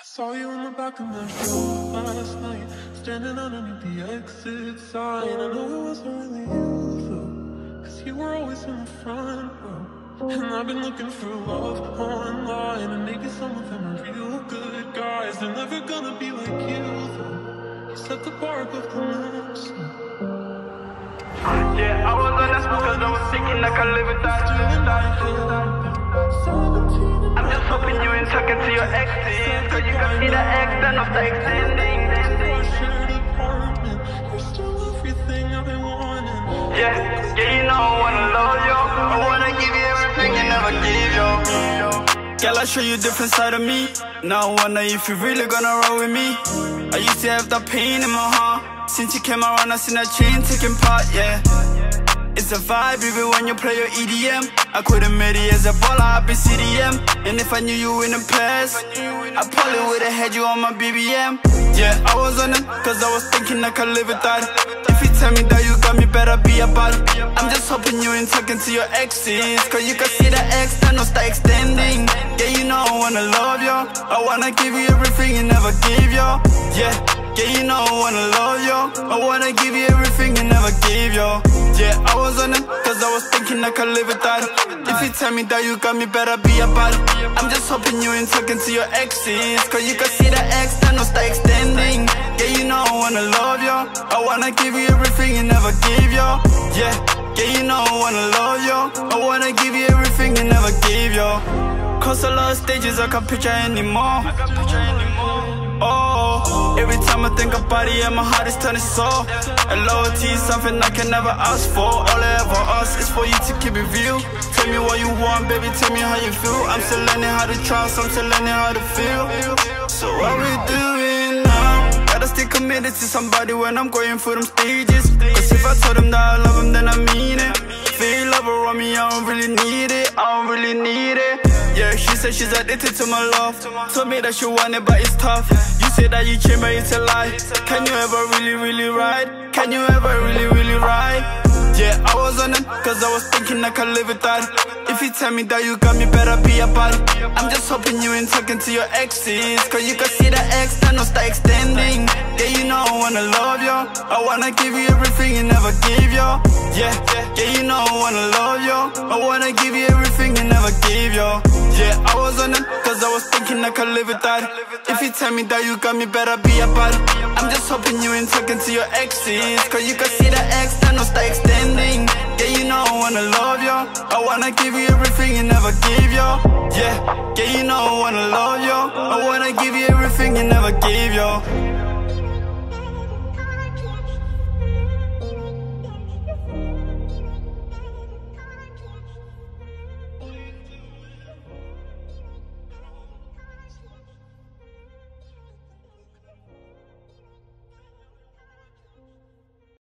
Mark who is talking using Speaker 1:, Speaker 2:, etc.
Speaker 1: I saw you in the back of my show last night, standing underneath the exit sign. I know it wasn't really you though, cause you were always in the front row. And I've been looking for love online, and maybe some of them are real good guys. They're never gonna be like you though. You set the bar above the next.
Speaker 2: Yeah, I was on that smoke cause I was thinking I could live without you. I'm just hoping you ain't talking to your ex. Cause you can see the then no start extending Yeah, yeah, you know I wanna love you. I wanna give you everything you never give you. Girl, I show you different side of me. Now I wonder if you really gonna roll with me. I used to have that pain in my heart. Since you came around, I seen that chain taking part, yeah it's a vibe even when you play your EDM I could've made it as a baller, I be CDM And if I knew you in the past I probably would've had you on my BBM Yeah, I was on it, cause I was thinking I could live without it. If you tell me that you got me, better be about it. I'm just hoping you ain't talking to your exes Cause you can see the no start extending. Yeah, you know I wanna love you I wanna give you everything you never gave you Yeah yeah, you know I wanna love you I wanna give you everything you never gave you Yeah, I was on it Cause I was thinking I could live without it. If you tell me that you got me, better be about it. I'm just hoping you ain't talking to your exes Cause you can see the X, that start extending. Yeah, you know I wanna love you I wanna give you everything you never gave you Yeah, yeah, you know I wanna love you I wanna give you everything you never gave you Cause a lot of stages I can't picture anymore. Oh, every time I think about it, yeah, my heart is turning sore. And loyalty is something I can never ask for. All I ever ask is for you to keep it real. Tell me what you want, baby, tell me how you feel. I'm still learning how to trust, I'm still learning how to feel. So what we doing now? Gotta stay committed to somebody when I'm going through them stages. Cause if I told them that I love them, then I mean said she's addicted to my love. Told me that she want it, but it's tough. You say that you change, but it's a lie. Can you ever really, really ride? Can you ever really, really ride? Yeah, I was on it, cause I was thinking I could live without it If you tell me that you got me, better be about it I'm just hoping you ain't talking to your exes Cause you can see that no start extending. Yeah, you know I wanna love I wanna give you everything you never gave you Yeah, yeah, you know I wanna love you I wanna give you everything you never gave you yeah, I was on it, cause I was thinking I could live without it If you tell me that you got me, better be about it I'm just hoping you ain't talking to your exes Cause you can see the that no start extending. Yeah, you know I wanna love you I wanna give you everything you never gave you Yeah, yeah, you know I wanna love you I wanna give you everything you never gave you